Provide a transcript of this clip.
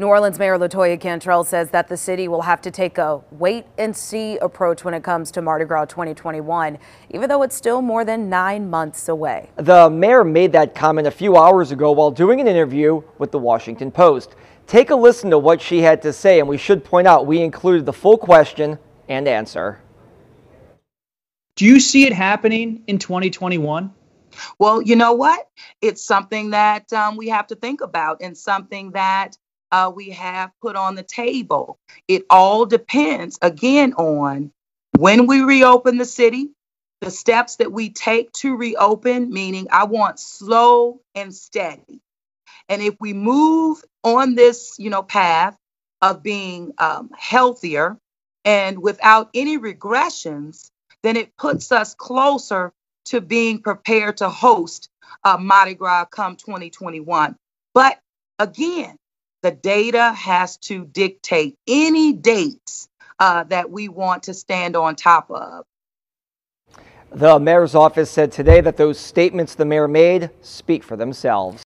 New Orleans Mayor Latoya Cantrell says that the city will have to take a wait and see approach when it comes to Mardi Gras 2021, even though it's still more than nine months away. The mayor made that comment a few hours ago while doing an interview with the Washington Post. Take a listen to what she had to say, and we should point out we included the full question and answer. Do you see it happening in 2021? Well, you know what? It's something that um, we have to think about and something that uh, we have put on the table. It all depends, again, on when we reopen the city, the steps that we take to reopen, meaning I want slow and steady. And if we move on this, you know, path of being um, healthier and without any regressions, then it puts us closer to being prepared to host uh, Mardi Gras come 2021. But again, the data has to dictate any dates uh, that we want to stand on top of. The mayor's office said today that those statements the mayor made speak for themselves.